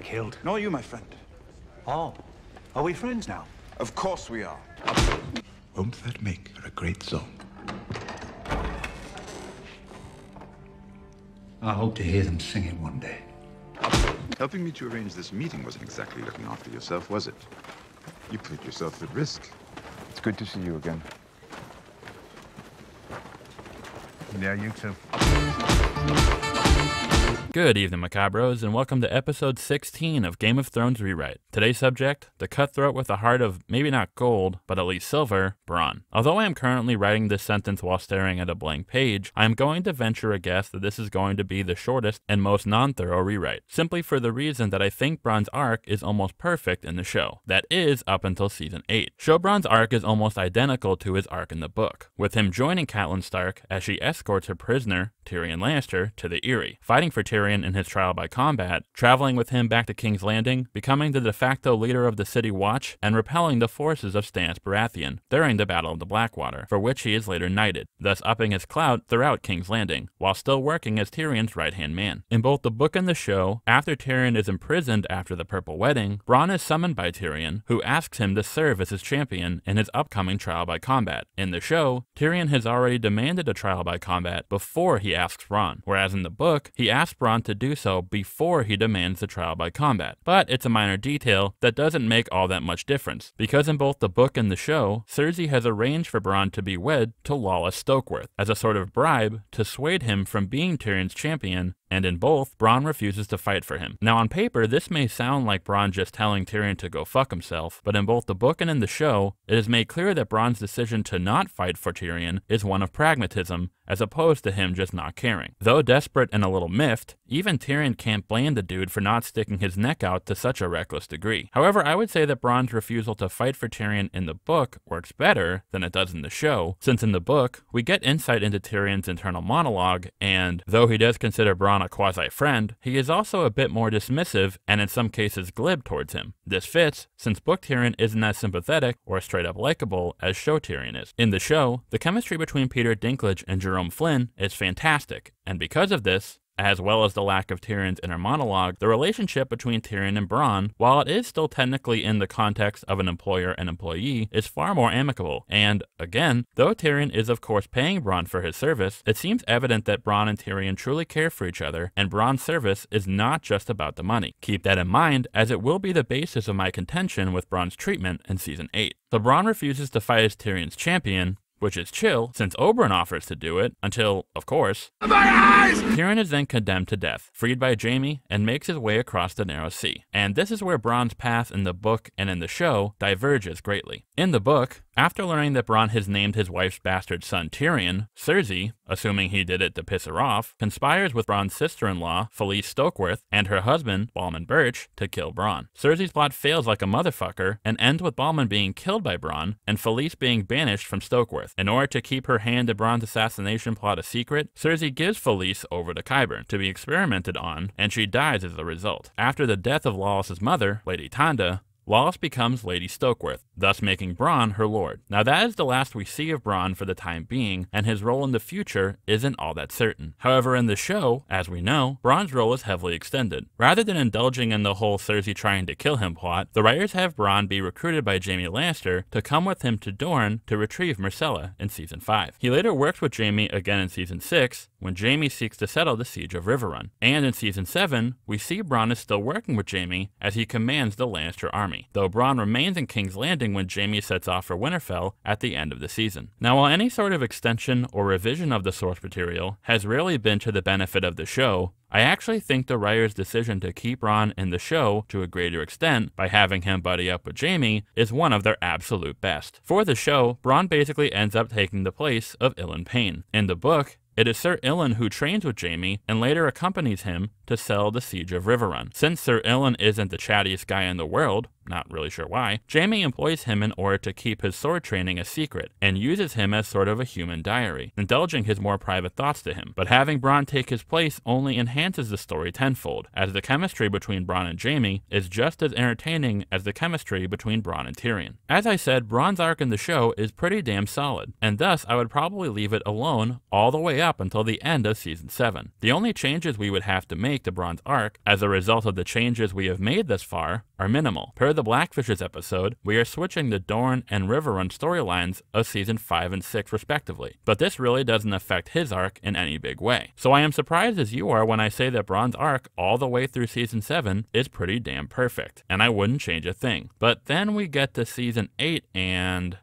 Don't get killed. Nor you, my friend. Oh, are we friends now? Of course we are. Won't that make for a great song? I hope to hear them sing it one day. Helping me to arrange this meeting wasn't exactly looking after yourself, was it? You put yourself at risk. It's good to see you again. Yeah, you too. Good evening, Macabros, and welcome to episode 16 of Game of Thrones Rewrite. Today's subject the cutthroat with a heart of maybe not gold, but at least silver, Bronn. Although I am currently writing this sentence while staring at a blank page, I am going to venture a guess that this is going to be the shortest and most non thorough rewrite, simply for the reason that I think Bronn's arc is almost perfect in the show. That is, up until season 8. Show Bronn's arc is almost identical to his arc in the book, with him joining Catelyn Stark as she escorts her prisoner, Tyrion Lannister, to the Eyrie, fighting for Tyrion in his trial by combat, traveling with him back to King's Landing, becoming the de facto leader of the City Watch, and repelling the forces of Stannis Baratheon during the Battle of the Blackwater, for which he is later knighted, thus upping his clout throughout King's Landing, while still working as Tyrion's right-hand man. In both the book and the show, after Tyrion is imprisoned after the Purple Wedding, Bronn is summoned by Tyrion, who asks him to serve as his champion in his upcoming trial by combat. In the show, Tyrion has already demanded a trial by combat before he asks Bronn, whereas in the book, he asks Bronn to do so before he demands the trial by combat. But it's a minor detail that doesn't make all that much difference, because in both the book and the show, Cersei has arranged for Bronn to be wed to Lollys Stokeworth as a sort of bribe to sway him from being Tyrion's champion and in both, Bronn refuses to fight for him. Now, on paper, this may sound like Bronn just telling Tyrion to go fuck himself, but in both the book and in the show, it is made clear that Bronn's decision to not fight for Tyrion is one of pragmatism, as opposed to him just not caring. Though desperate and a little miffed, even Tyrion can't blame the dude for not sticking his neck out to such a reckless degree. However, I would say that Bronn's refusal to fight for Tyrion in the book works better than it does in the show, since in the book, we get insight into Tyrion's internal monologue, and though he does consider Bronn a quasi friend, he is also a bit more dismissive and in some cases glib towards him. This fits, since book Tyrion isn't as sympathetic or straight up likable as show Tyrion is. In the show, the chemistry between Peter Dinklage and Jerome Flynn is fantastic, and because of this, as well as the lack of Tyrion's inner monologue, the relationship between Tyrion and Bronn, while it is still technically in the context of an employer and employee, is far more amicable. And, again, though Tyrion is of course paying Bronn for his service, it seems evident that Bronn and Tyrion truly care for each other, and Bronn's service is not just about the money. Keep that in mind, as it will be the basis of my contention with Bronn's treatment in Season 8. So Bronn refuses to fight as Tyrion's champion, which is chill since Oberyn offers to do it, until, of course, Tyrion is then condemned to death, freed by Jaime, and makes his way across the Narrow Sea. And this is where Bronn's path in the book and in the show diverges greatly. In the book, after learning that Bronn has named his wife's bastard son Tyrion, Cersei, assuming he did it to piss her off, conspires with Bronn's sister-in-law, Falyse Stokeworth, and her husband, Balman Byrch, to kill Bronn. Cersei's plot fails like a motherfucker and ends with Balman being killed by Bronn and Falyse being banished from Stokeworth. In order to keep her hand in Bronn's assassination plot a secret, Cersei gives Falyse over to Qyburn to be experimented on, and she dies as a result. After the death of Lollys's mother, Lady Tanda, Lollys becomes Lady Stokeworth, thus making Bronn her lord. Now that is the last we see of Bronn for the time being, and his role in the future isn't all that certain. However, in the show, as we know, Bronn's role is heavily extended. Rather than indulging in the whole Cersei trying to kill him plot, the writers have Bronn be recruited by Jaime Lannister to come with him to Dorne to retrieve Myrcella in Season 5. He later works with Jaime again in Season 6, when Jaime seeks to settle the siege of Riverrun. And in Season 7, we see Bronn is still working with Jaime as he commands the Lannister army though Bronn remains in King's Landing when Jaime sets off for Winterfell at the end of the season. Now, while any sort of extension or revision of the source material has rarely been to the benefit of the show, I actually think the writer's decision to keep Bronn in the show to a greater extent by having him buddy up with Jaime is one of their absolute best. For the show, Bronn basically ends up taking the place of Ilyn Payne. In the book, it is Sir Ilyn who trains with Jaime and later accompanies him to sell the siege of Riverrun. Since Sir Ilyn isn't the chattiest guy in the world, not really sure why, Jaime employs him in order to keep his sword training a secret and uses him as sort of a human diary, indulging his more private thoughts to him. But having Bronn take his place only enhances the story tenfold, as the chemistry between Bronn and Jaime is just as entertaining as the chemistry between Bronn and Tyrion. As I said, Bronn's arc in the show is pretty damn solid, and thus I would probably leave it alone all the way up until the end of season 7. The only changes we would have to make to Bronn's arc as a result of the changes we have made thus far are minimal. Per the Blackfishes episode, we are switching the Dorne and Riverrun storylines of season 5 and 6 respectively, but this really doesn't affect his arc in any big way. So I am surprised as you are when I say that Bronn's arc all the way through season 7 is pretty damn perfect, and I wouldn't change a thing. But then we get to season 8 and...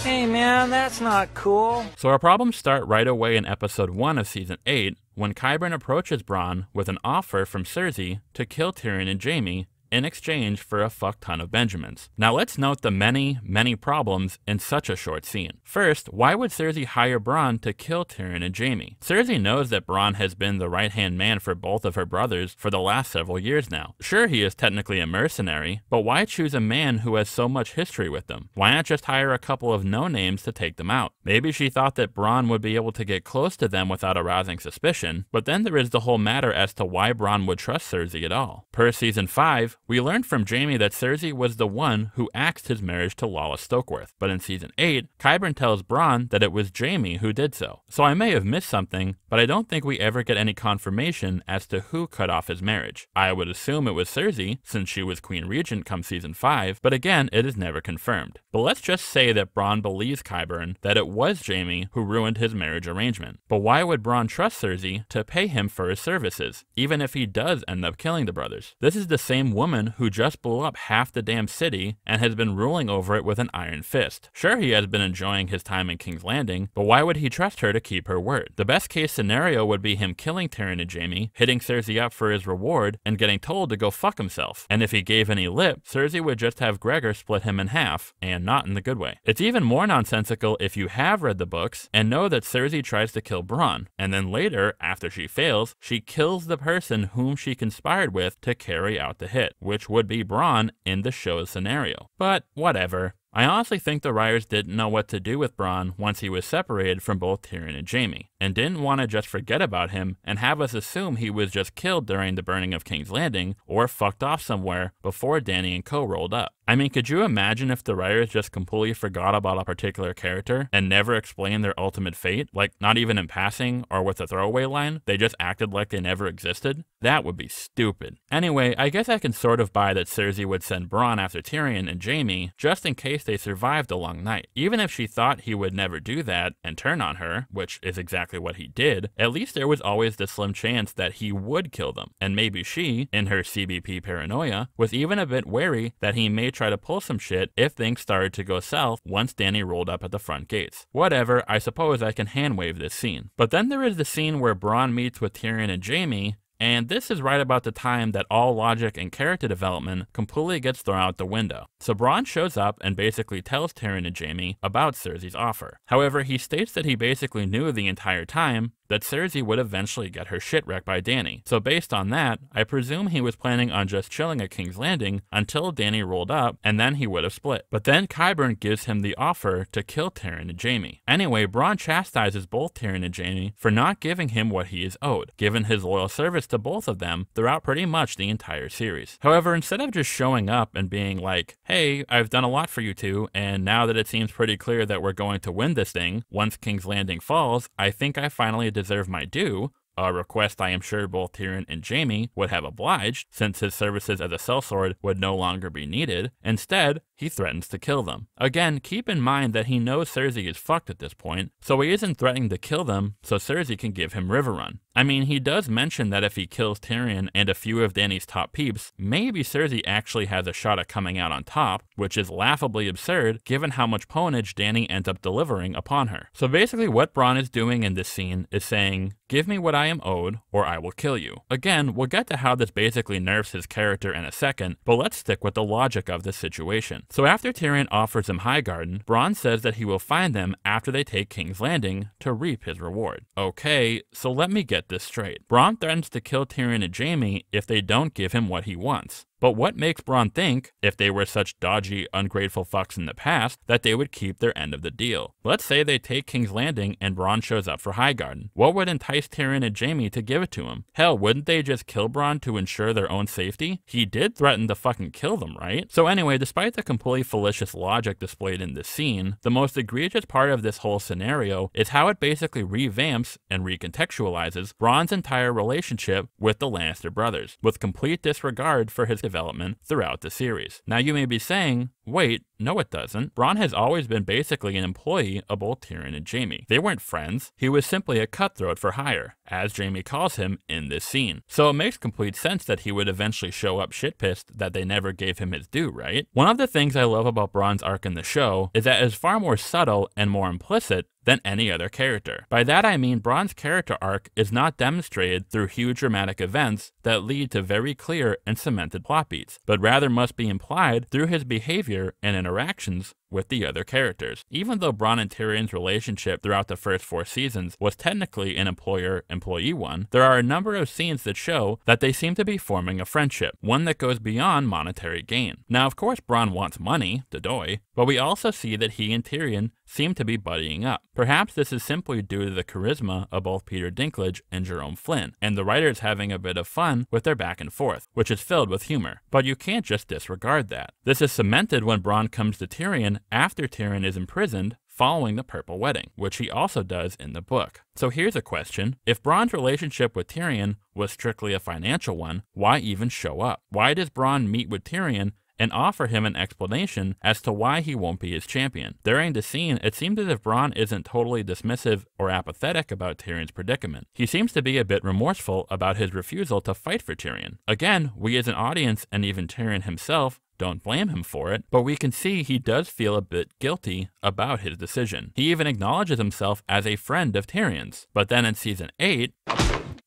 Hey man, that's not cool. So our problems start right away in episode 1 of season 8 when Qyburn approaches Bronn with an offer from Cersei to kill Tyrion and Jaime in exchange for a fuck ton of Benjamins. Now let's note the many, many problems in such a short scene. First, why would Cersei hire Bronn to kill Tyrion and Jaime? Cersei knows that Bronn has been the right-hand man for both of her brothers for the last several years now. Sure, he is technically a mercenary, but why choose a man who has so much history with them? Why not just hire a couple of no-names to take them out? Maybe she thought that Bronn would be able to get close to them without arousing suspicion, but then there is the whole matter as to why Bronn would trust Cersei at all. Per season 5, we learned from Jaime that Cersei was the one who axed his marriage to Lalla Stokeworth, but in season 8, Qyburn tells Bronn that it was Jaime who did so. So I may have missed something, but I don't think we ever get any confirmation as to who cut off his marriage. I would assume it was Cersei, since she was Queen Regent come season 5, but again, it is never confirmed. But let's just say that Bronn believes Qyburn that it was Jaime who ruined his marriage arrangement. But why would Bronn trust Cersei to pay him for his services, even if he does end up killing the brothers? This is the same woman who just blew up half the damn city and has been ruling over it with an iron fist. Sure, he has been enjoying his time in King's Landing, but why would he trust her to keep her word? The best case scenario would be him killing Tyrion and Jaime, hitting Cersei up for his reward, and getting told to go fuck himself. And if he gave any lip, Cersei would just have Gregor split him in half, and not in the good way. It's even more nonsensical if you have read the books and know that Cersei tries to kill Bronn, and then later, after she fails, she kills the person whom she conspired with to carry out the hit, which would be Bronn in the show's scenario. But whatever. I honestly think the writers didn't know what to do with Bronn once he was separated from both Tyrion and Jaime, and didn't want to just forget about him and have us assume he was just killed during the burning of King's Landing or fucked off somewhere before Dany and co rolled up. I mean, could you imagine if the writers just completely forgot about a particular character and never explained their ultimate fate? Like, not even in passing or with a throwaway line? They just acted like they never existed? That would be stupid. Anyway, I guess I can sort of buy that Cersei would send Bronn after Tyrion and Jaime just in case they survived a long night. Even if she thought he would never do that and turn on her, which is exactly what he did, at least there was always the slim chance that he would kill them. And maybe she, in her CBP paranoia, was even a bit wary that he may try to pull some shit if things started to go south once Dany rolled up at the front gates. Whatever, I suppose I can handwave this scene. But then there is the scene where Bronn meets with Tyrion and Jaime and this is right about the time that all logic and character development completely gets thrown out the window. So Bronn shows up and basically tells Tyrion and Jaime about Cersei's offer. However, he states that he basically knew the entire time that Cersei would eventually get her shit wrecked by Dany. So based on that, I presume he was planning on just chilling at King's Landing until Dany rolled up, and then he would have split. But then Qyburn gives him the offer to kill Tyrion and Jaime. Anyway, Bronn chastises both Tyrion and Jaime for not giving him what he is owed, given his loyal service to both of them throughout pretty much the entire series. However, instead of just showing up and being like, hey, I've done a lot for you two, and now that it seems pretty clear that we're going to win this thing, once King's Landing falls, I think I finally deserve my due, a request I am sure both Tyrion and Jaime would have obliged, since his services as a sellsword would no longer be needed. Instead, he threatens to kill them. Again, keep in mind that he knows Cersei is fucked at this point, so he isn't threatening to kill them so Cersei can give him Riverrun. I mean, he does mention that if he kills Tyrion and a few of Dany's top peeps, maybe Cersei actually has a shot at coming out on top, which is laughably absurd given how much pwnage Dany ends up delivering upon her. So basically what Bronn is doing in this scene is saying, give me what I am owed or I will kill you. Again, we'll get to how this basically nerfs his character in a second, but let's stick with the logic of this situation. So after Tyrion offers him Highgarden, Bronn says that he will find them after they take King's Landing to reap his reward. Okay, so let me get this straight. Bronn threatens to kill Tyrion and Jaime if they don't give him what he wants. But what makes Bronn think, if they were such dodgy, ungrateful fucks in the past, that they would keep their end of the deal? Let's say they take King's Landing and Bronn shows up for Highgarden. What would entice Tyrion and Jaime to give it to him? Hell, wouldn't they just kill Bronn to ensure their own safety? He did threaten to fucking kill them, right? So anyway, despite the completely fallacious logic displayed in this scene, the most egregious part of this whole scenario is how it basically revamps and recontextualizes Bronn's entire relationship with the Lannister brothers, with complete disregard for his development throughout the series. Now you may be saying, wait, no, it doesn't. Bronn has always been basically an employee of both Tyrion and Jaime. They weren't friends. He was simply a cutthroat for hire, as Jaime calls him in this scene. So it makes complete sense that he would eventually show up shit pissed that they never gave him his due, right? One of the things I love about Bronn's arc in the show is that it's far more subtle and more implicit than any other character. By that I mean Bronn's character arc is not demonstrated through huge dramatic events that lead to very clear and cemented plot beats, but rather must be implied through his behavior and interactions with the other characters. Even though Bronn and Tyrion's relationship throughout the first four seasons was technically an employer-employee one, there are a number of scenes that show that they seem to be forming a friendship, one that goes beyond monetary gain. Now of course Bronn wants money, Dodoy, but we also see that he and Tyrion seem to be buddying up. Perhaps this is simply due to the charisma of both Peter Dinklage and Jerome Flynn, and the writers having a bit of fun with their back and forth, which is filled with humor. But you can't just disregard that. This is cemented when Bronn comes to Tyrion after Tyrion is imprisoned following the Purple Wedding, which he also does in the book. So here's a question. If Bronn's relationship with Tyrion was strictly a financial one, why even show up? Why does Bronn meet with Tyrion and offer him an explanation as to why he won't be his champion. During the scene, it seems as if Bronn isn't totally dismissive or apathetic about Tyrion's predicament. He seems to be a bit remorseful about his refusal to fight for Tyrion. Again, we as an audience and even Tyrion himself don't blame him for it, but we can see he does feel a bit guilty about his decision. He even acknowledges himself as a friend of Tyrion's. But then in season 8,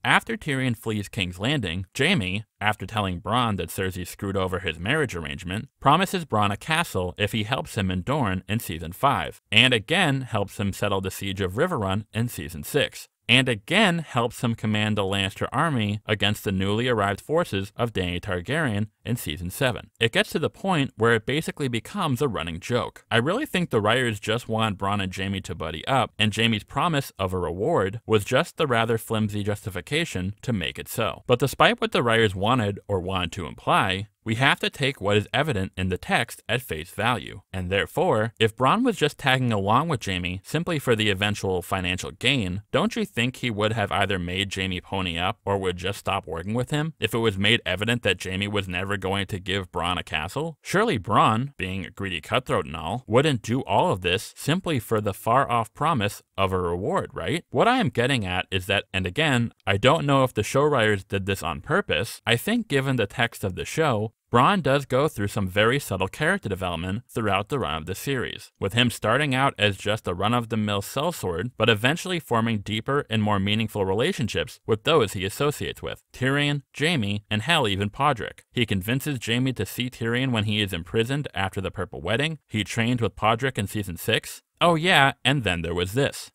after Tyrion flees King's Landing, Jaime, after telling Bronn that Cersei screwed over his marriage arrangement, promises Bronn a castle if he helps him in Dorne in season 5, and again helps him settle the siege of Riverrun in season 6 and again helps him command the Lannister army against the newly arrived forces of Dany Targaryen in season 7. It gets to the point where it basically becomes a running joke. I really think the writers just want Bronn and Jaime to buddy up, and Jaime's promise of a reward was just the rather flimsy justification to make it so. But despite what the writers wanted or wanted to imply, we have to take what is evident in the text at face value. And therefore, if Bronn was just tagging along with Jaime simply for the eventual financial gain, don't you think he would have either made Jaime pony up or would just stop working with him if it was made evident that Jaime was never going to give Bronn a castle? Surely Bronn, being a greedy cutthroat and all, wouldn't do all of this simply for the far off promise of a reward, right? What I am getting at is that, and again, I don't know if the show writers did this on purpose, I think given the text of the show, Bronn does go through some very subtle character development throughout the run of the series, with him starting out as just a run-of-the-mill sellsword, but eventually forming deeper and more meaningful relationships with those he associates with, Tyrion, Jaime, and hell even Podrick. He convinces Jaime to see Tyrion when he is imprisoned after the Purple Wedding, he trains with Podrick in season 6, Oh yeah, and then there was this.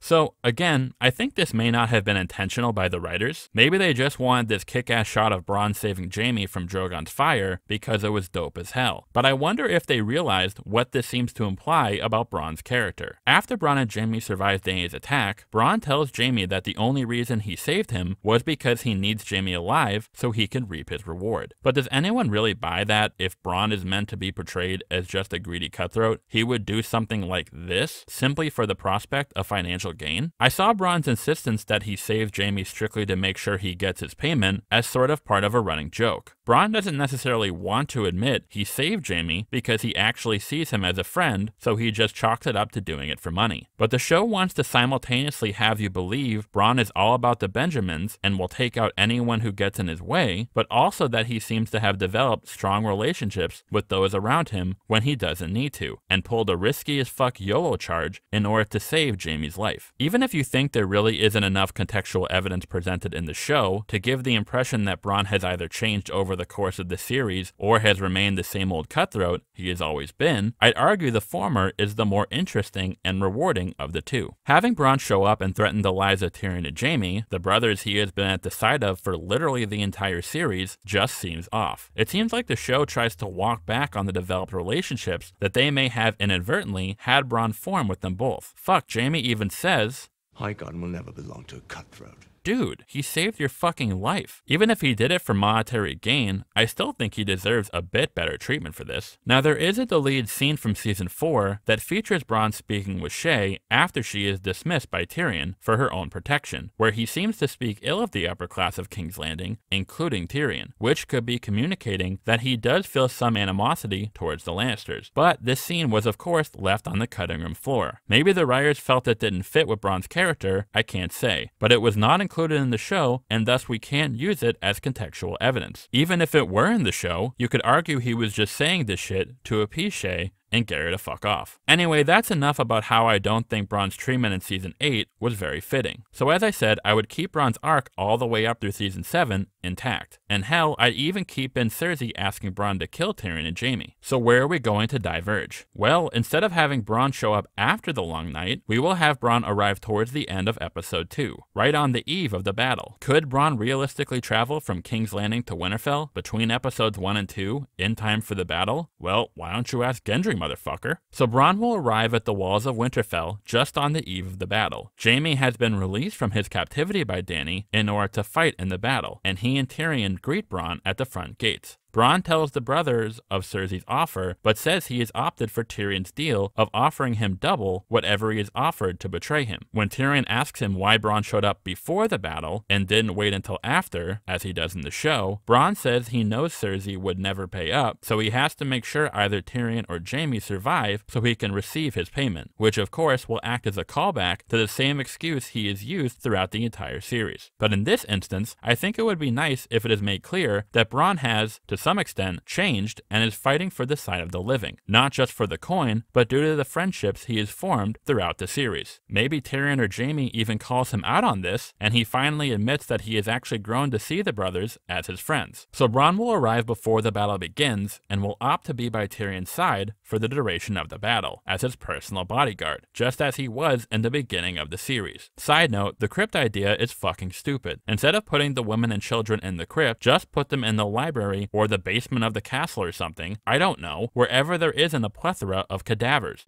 So, again, I think this may not have been intentional by the writers. Maybe they just wanted this kick-ass shot of Bronn saving Jaime from Drogon's fire because it was dope as hell. But I wonder if they realized what this seems to imply about Bronn's character. After Bronn and Jaime survive Dany's attack, Bronn tells Jaime that the only reason he saved him was because he needs Jaime alive so he can reap his reward. But does anyone really buy that if Bronn is meant to be portrayed as just a greedy cutthroat, he would do something like this simply for the prospect of financial gain. I saw Bronn's insistence that he saved Jaime strictly to make sure he gets his payment as sort of part of a running joke. Bronn doesn't necessarily want to admit he saved Jaime because he actually sees him as a friend, so he just chalks it up to doing it for money. But the show wants to simultaneously have you believe Bronn is all about the Benjamins and will take out anyone who gets in his way, but also that he seems to have developed strong relationships with those around him when he doesn't need to, and pulled a risky as fuck YOLO charge in order to save Jaime's life. Life. Even if you think there really isn't enough contextual evidence presented in the show to give the impression that Bronn has either changed over the course of the series or has remained the same old cutthroat he has always been, I'd argue the former is the more interesting and rewarding of the two. Having Bronn show up and threaten the lives of Tyrion and Jaime, the brothers he has been at the side of for literally the entire series, just seems off. It seems like the show tries to walk back on the developed relationships that they may have inadvertently had Bronn form with them both. Fuck, Jaime even says, Highgarden will never belong to a cutthroat. Dude, he saved your fucking life. Even if he did it for monetary gain, I still think he deserves a bit better treatment for this. Now, there is a deleted scene from season 4 that features Bronn speaking with Shae after she is dismissed by Tyrion for her own protection, where he seems to speak ill of the upper class of King's Landing, including Tyrion, which could be communicating that he does feel some animosity towards the Lannisters. But this scene was, of course, left on the cutting room floor. Maybe the writers felt it didn't fit with Bronn's character, I can't say, but it was not included in the show, and thus we can't use it as contextual evidence. Even if it were in the show, you could argue he was just saying this shit to appease Shae and get her to fuck off. Anyway, that's enough about how I don't think Bronn's treatment in season 8 was very fitting. So as I said, I would keep Bronn's arc all the way up through season 7 intact. And hell, I'd even keep in Cersei asking Bronn to kill Tyrion and Jaime. So where are we going to diverge? Well, instead of having Bronn show up after the long night, we will have Bronn arrive towards the end of episode 2, right on the eve of the battle. Could Bronn realistically travel from King's Landing to Winterfell between episodes 1 and 2 in time for the battle? Well, why don't you ask Gendry, motherfucker? So Bronn will arrive at the walls of Winterfell just on the eve of the battle. Jaime has been released from his captivity by Dany in order to fight in the battle, and he and Tyrion greet Bronn at the front gates. Bronn tells the brothers of Cersei's offer, but says he has opted for Tyrion's deal of offering him double whatever he is offered to betray him. When Tyrion asks him why Bronn showed up before the battle and didn't wait until after, as he does in the show, Bronn says he knows Cersei would never pay up, so he has to make sure either Tyrion or Jaime survive so he can receive his payment, which of course will act as a callback to the same excuse he has used throughout the entire series. But in this instance, I think it would be nice if it is made clear that Bronn has, to some extent, changed and is fighting for the side of the living, not just for the coin, but due to the friendships he has formed throughout the series. Maybe Tyrion or Jaime even calls him out on this, and he finally admits that he has actually grown to see the brothers as his friends. So Bronn will arrive before the battle begins and will opt to be by Tyrion's side for the duration of the battle, as his personal bodyguard, just as he was in the beginning of the series. Side note, the crypt idea is fucking stupid. Instead of putting the women and children in the crypt, just put them in the library or the basement of the castle or something, I don't know, wherever there isn't a plethora of cadavers.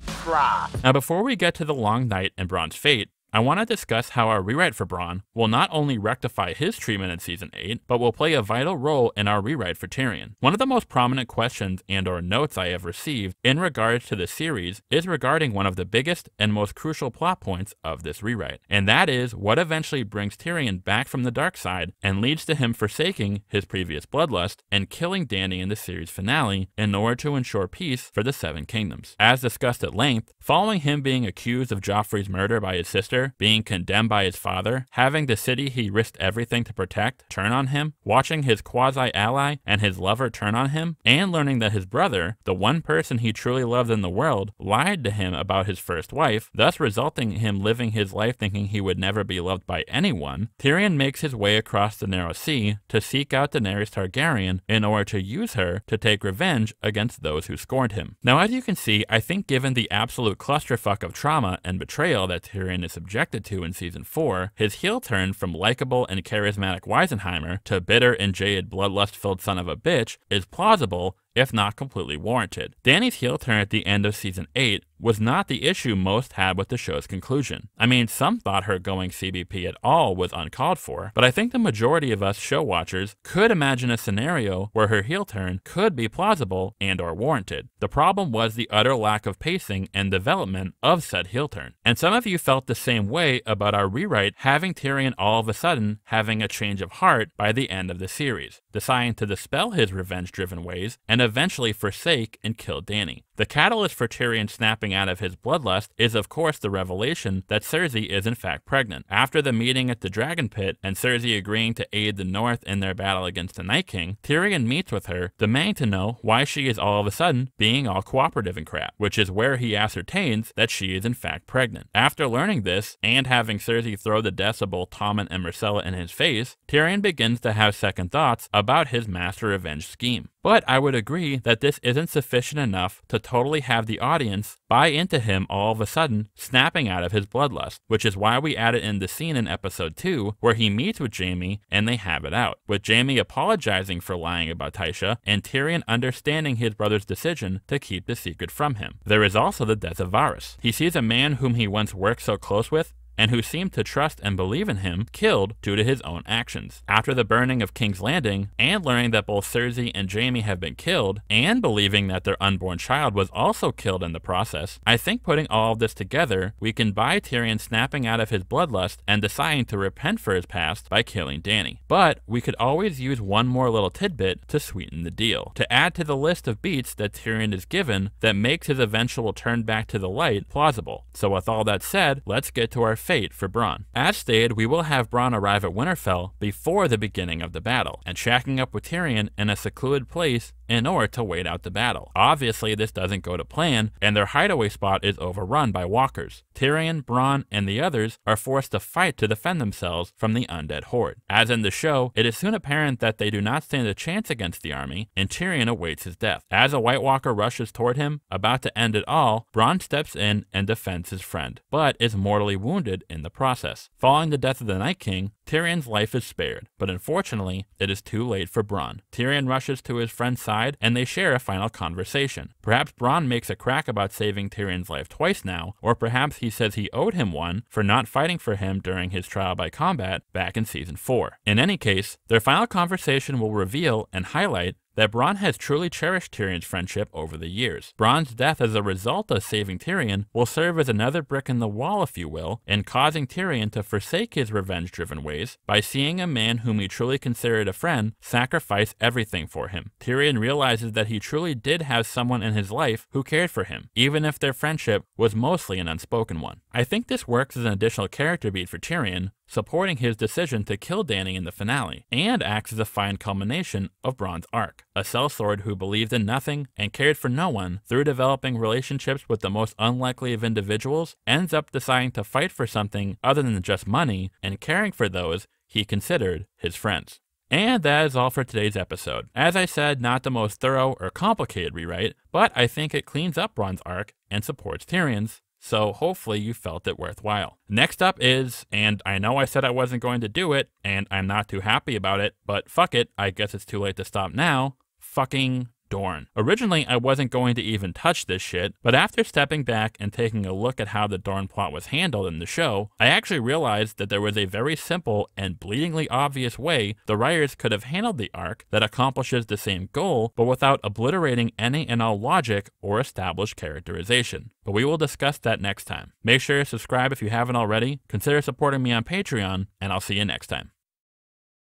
Now, before we get to the long night and Bronn's fate, I want to discuss how our rewrite for Bronn will not only rectify his treatment in Season 8, but will play a vital role in our rewrite for Tyrion. One of the most prominent questions and or notes I have received in regards to the series is regarding one of the biggest and most crucial plot points of this rewrite, and that is what eventually brings Tyrion back from the dark side and leads to him forsaking his previous bloodlust and killing Dany in the series finale in order to ensure peace for the Seven Kingdoms. As discussed at length, following him being accused of Joffrey's murder by his sister, being condemned by his father, having the city he risked everything to protect turn on him, watching his quasi ally and his lover turn on him, and learning that his brother, the one person he truly loved in the world, lied to him about his first wife, thus resulting in him living his life thinking he would never be loved by anyone, Tyrion makes his way across the Narrow Sea to seek out Daenerys Targaryen in order to use her to take revenge against those who scorned him. Now, as you can see, I think given the absolute clusterfuck of trauma and betrayal that Tyrion is subjected to in season 4, his heel turn from likable and charismatic Weisenheimer to bitter and jaded bloodlust filled son of a bitch is plausible if not completely warranted. Dany's heel turn at the end of season 8 was not the issue most had with the show's conclusion. I mean, some thought her going CBP at all was uncalled for, but I think the majority of us show watchers could imagine a scenario where her heel turn could be plausible and or warranted. The problem was the utter lack of pacing and development of said heel turn. And some of you felt the same way about our rewrite having Tyrion all of a sudden having a change of heart by the end of the series, deciding to dispel his revenge-driven ways and eventually forsake and kill Dany. The catalyst for Tyrion snapping snapping out of his bloodlust is of course the revelation that Cersei is in fact pregnant. After the meeting at the Dragon Pit and Cersei agreeing to aid the North in their battle against the Night King, Tyrion meets with her, demanding to know why she is all of a sudden being all cooperative and crap, which is where he ascertains that she is in fact pregnant. After learning this, and having Cersei throw the both Tommen and Myrcella in his face, Tyrion begins to have second thoughts about his master revenge scheme. But I would agree that this isn't sufficient enough to totally have the audience buy into him all of a sudden snapping out of his bloodlust, which is why we added in the scene in episode 2 where he meets with Jaime and they have it out, with Jaime apologizing for lying about Tysha and Tyrion understanding his brother's decision to keep the secret from him. There is also the death of Varys. He sees a man whom he once worked so close with and who seemed to trust and believe in him, killed due to his own actions. After the burning of King's Landing, and learning that both Cersei and Jaime have been killed, and believing that their unborn child was also killed in the process, I think putting all of this together, we can buy Tyrion snapping out of his bloodlust and deciding to repent for his past by killing Dany. But we could always use one more little tidbit to sweeten the deal, to add to the list of beats that Tyrion is given that makes his eventual turn back to the light plausible. So with all that said, let's get to our fate for Bronn. As stated, we will have Bronn arrive at Winterfell before the beginning of the battle, and shacking up with Tyrion in a secluded place in order to wait out the battle. Obviously, this doesn't go to plan, and their hideaway spot is overrun by walkers. Tyrion, Bronn, and the others are forced to fight to defend themselves from the undead horde. As in the show, it is soon apparent that they do not stand a chance against the army, and Tyrion awaits his death. As a White Walker rushes toward him, about to end it all, Bronn steps in and defends his friend, but is mortally wounded in the process. Following the death of the Night King, Tyrion's life is spared, but unfortunately, it is too late for Bronn. Tyrion rushes to his friend's side and they share a final conversation. Perhaps Bronn makes a crack about saving Tyrion's life twice now, or perhaps he says he owed him one for not fighting for him during his trial by combat back in season 4. In any case, their final conversation will reveal and highlight that Bronn has truly cherished Tyrion's friendship over the years. Bronn's death as a result of saving Tyrion will serve as another brick in the wall, if you will, in causing Tyrion to forsake his revenge driven ways by seeing a man whom he truly considered a friend sacrifice everything for him. Tyrion realizes that he truly did have someone in his life who cared for him, even if their friendship was mostly an unspoken one. I think this works as an additional character beat for Tyrion, supporting his decision to kill Dany in the finale, and acts as a fine culmination of Bronn's arc. A sellsword who believed in nothing and cared for no one through developing relationships with the most unlikely of individuals, ends up deciding to fight for something other than just money and caring for those he considered his friends. And that is all for today's episode. As I said, not the most thorough or complicated rewrite, but I think it cleans up Bronn's arc and supports Tyrion's, so hopefully you felt it worthwhile. Next up is, and I know I said I wasn't going to do it, and I'm not too happy about it, but fuck it, I guess it's too late to stop now. Fucking Dorne. Originally, I wasn't going to even touch this shit, but after stepping back and taking a look at how the Dorne plot was handled in the show, I actually realized that there was a very simple and bleedingly obvious way the writers could have handled the arc that accomplishes the same goal, but without obliterating any and all logic or established characterization. But we will discuss that next time. Make sure to subscribe if you haven't already, consider supporting me on Patreon, and I'll see you next time.